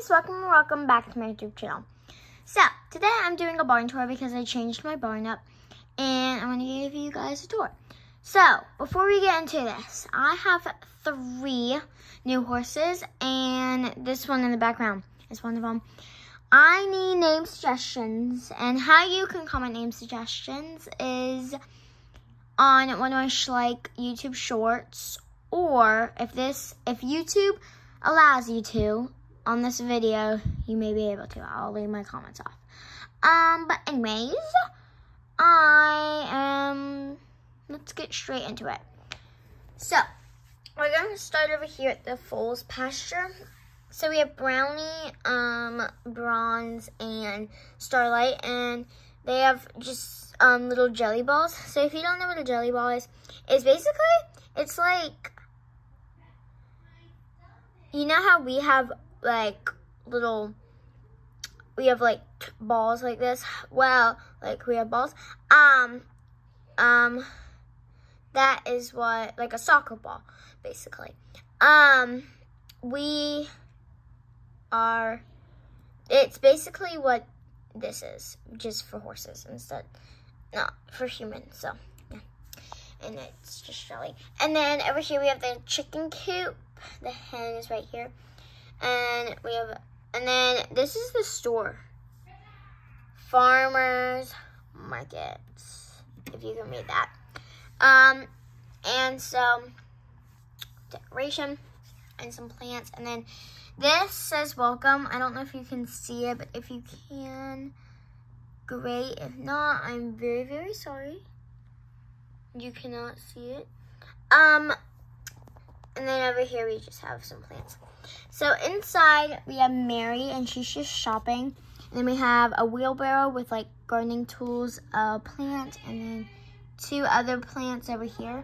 guys, welcome welcome back to my YouTube channel. So, today I'm doing a barn tour because I changed my barn up and I'm going to give you guys a tour. So, before we get into this, I have three new horses and this one in the background is one of them. I need name suggestions and how you can comment name suggestions is on one of my Schleich YouTube shorts or if this, if YouTube allows you to, on this video, you may be able to. I'll leave my comments off. Um, but anyways, I am, let's get straight into it. So, we're going to start over here at the foals pasture. So we have Brownie, um, Bronze, and Starlight, and they have just um, little jelly balls. So if you don't know what a jelly ball is, it's basically, it's like you know how we have like little we have like balls like this. Well like we have balls. Um um that is what like a soccer ball basically. Um we are it's basically what this is just for horses instead not for humans so yeah. And it's just jelly and then over here we have the chicken coop. The hen is right here. And we have, and then this is the store. Farmers markets, if you can read that. Um, and so, decoration and some plants. And then this says welcome. I don't know if you can see it, but if you can, great. If not, I'm very, very sorry. You cannot see it. Um, and then over here, we just have some plants. So inside, we have Mary, and she's just shopping. And then we have a wheelbarrow with like gardening tools, a plant, and then two other plants over here.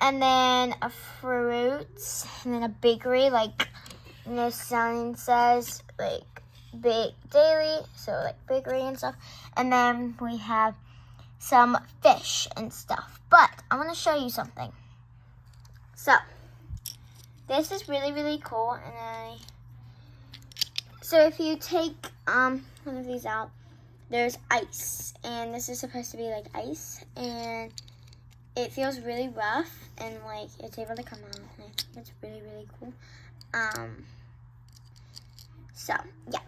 And then a fruit, and then a bakery, like the sign says, like bake daily, so like bakery and stuff. And then we have some fish and stuff. But I want to show you something. So, this is really, really cool. And I, so if you take um, one of these out, there's ice. And this is supposed to be like ice. And it feels really rough and like it's able to come out. And I think it's really, really cool. Um, so, yeah.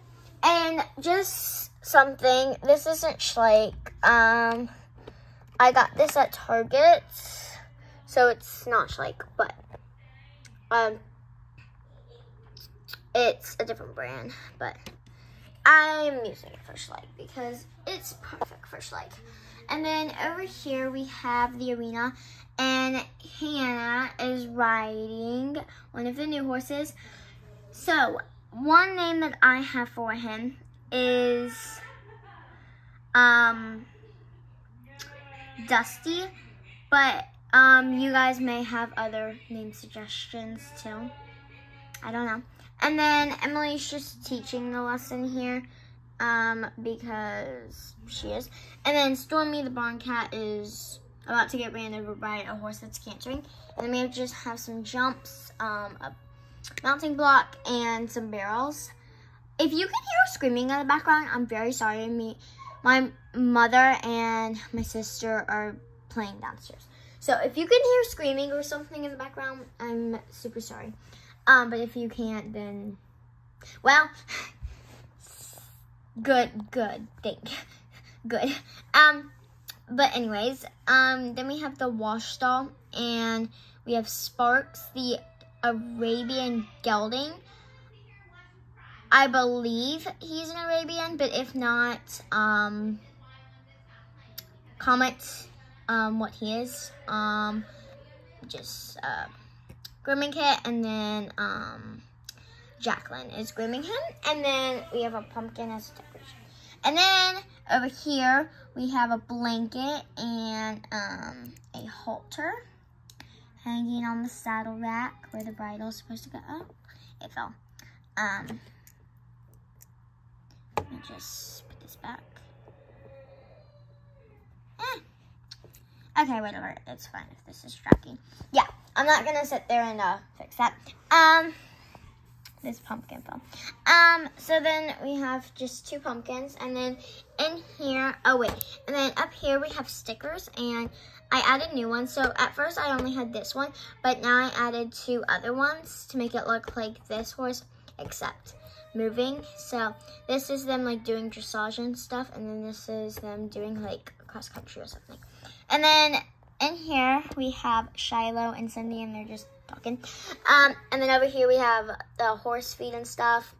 And just something, this isn't like, um, I got this at Target, so it's not like, but um, it's a different brand, but I'm using for Schleich because it's perfect for Schleich. And then over here we have the arena and Hannah is riding one of the new horses. So one name that I have for him is um, Dusty, but um, you guys may have other name suggestions too. I don't know. And then Emily's just teaching the lesson here um, because she is. And then Stormy the barn cat is about to get ran over by a horse that's cantering. And then we just have some jumps, um, a mounting block, and some barrels. If you can hear screaming in the background, I'm very sorry. Me, my mother and my sister are playing downstairs. So if you can hear screaming or something in the background, I'm super sorry. Um, but if you can't, then, well, good, good, thank good. Um, but anyways, um, then we have the wash stall, and we have Sparks, the Arabian gelding. I believe he's an Arabian, but if not, um, comment um, what he is. Um, just uh, grooming kit, and then um, Jacqueline is grooming him, and then we have a pumpkin as a decoration. And then over here we have a blanket and um, a halter hanging on the saddle rack where the bridle is supposed to go. Oh, it fell. Um, let me just put this back. Okay, whatever. It's fine if this is tracking. Yeah, I'm not going to sit there and uh, fix that. Um, this pumpkin fell. Um, so then we have just two pumpkins, and then in here, oh wait, and then up here we have stickers, and I added new ones. So at first I only had this one, but now I added two other ones to make it look like this horse, except moving. So this is them like doing dressage and stuff, and then this is them doing like cross country or something. And then in here we have Shiloh and Cindy, and they're just talking. Um, and then over here we have the horse feed and stuff.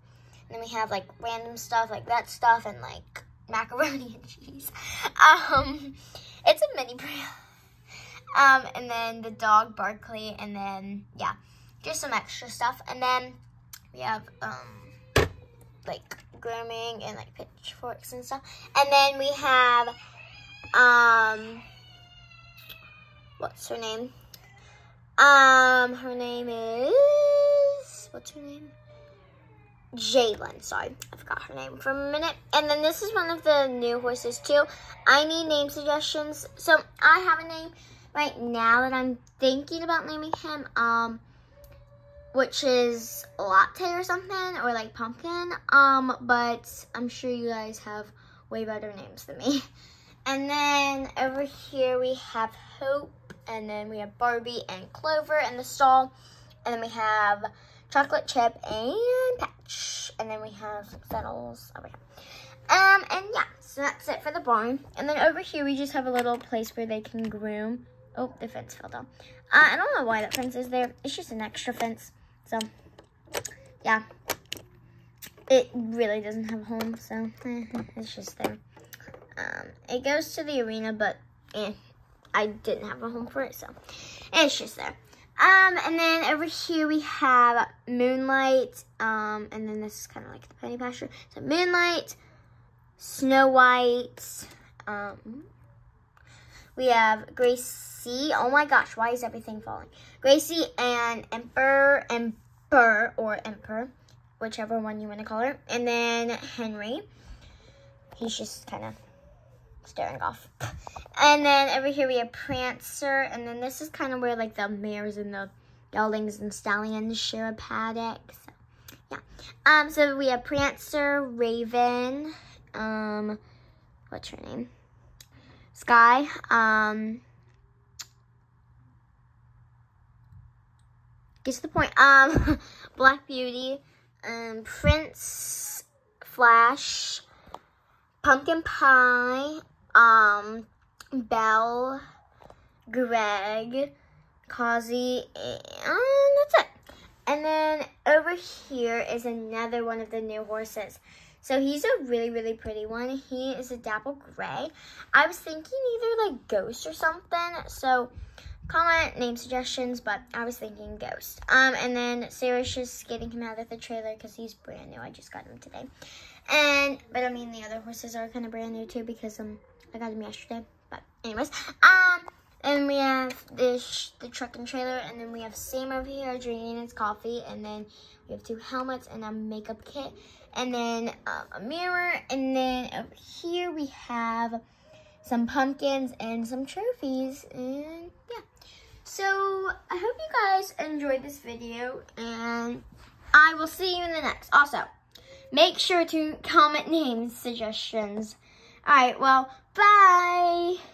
And then we have like random stuff like that stuff and like macaroni and cheese. Um, it's a mini. Um, and then the dog Barkley, and then yeah, just some extra stuff. And then we have um like grooming and like pitchforks and stuff. And then we have um what's her name? Um, her name is, what's her name? Jalen, sorry, I forgot her name for a minute. And then this is one of the new horses too. I need name suggestions. So I have a name right now that I'm thinking about naming him, um, which is Latte or something, or like Pumpkin. Um, but I'm sure you guys have way better names than me. And then over here we have Hope and then we have Barbie and Clover in the stall. And then we have Chocolate Chip and Patch. And then we have some Settles over here. Um, and yeah, so that's it for the barn. And then over here, we just have a little place where they can groom. Oh, the fence fell down. Uh, I don't know why that fence is there. It's just an extra fence. So, yeah. It really doesn't have a home, so it's just there. Um, it goes to the arena, but eh, I didn't have a home for it, so it's just there. Um, and then over here we have Moonlight, um, and then this is kind of like the penny pasture. So Moonlight, Snow White, um, we have Gracie. Oh my gosh, why is everything falling? Gracie and Emperor, Emperor, or Emperor, whichever one you want to call her. And then Henry. He's just kind of staring off. And then over here we have Prancer, and then this is kind of where like the mares and the geldings and stallions share a paddock. So yeah. Um, so we have Prancer, Raven, um, what's her name? Sky, um, gets the point. Um, Black Beauty, um, Prince, Flash, Pumpkin Pie, um, Belle, Greg, Causey, and that's it. And then over here is another one of the new horses. So he's a really, really pretty one. He is a dapple gray. I was thinking either like ghost or something. So comment name suggestions, but I was thinking ghost. Um, and then Sarah's just getting him out of the trailer because he's brand new. I just got him today. And, but I mean the other horses are kind of brand new too because um I got them yesterday. But anyways, um, and we have this the truck and trailer, and then we have Sam over here drinking his coffee, and then we have two helmets and a makeup kit, and then um, a mirror, and then over here we have some pumpkins and some trophies, and yeah. So I hope you guys enjoyed this video, and I will see you in the next. Also, make sure to comment name suggestions. All right, well, Bye.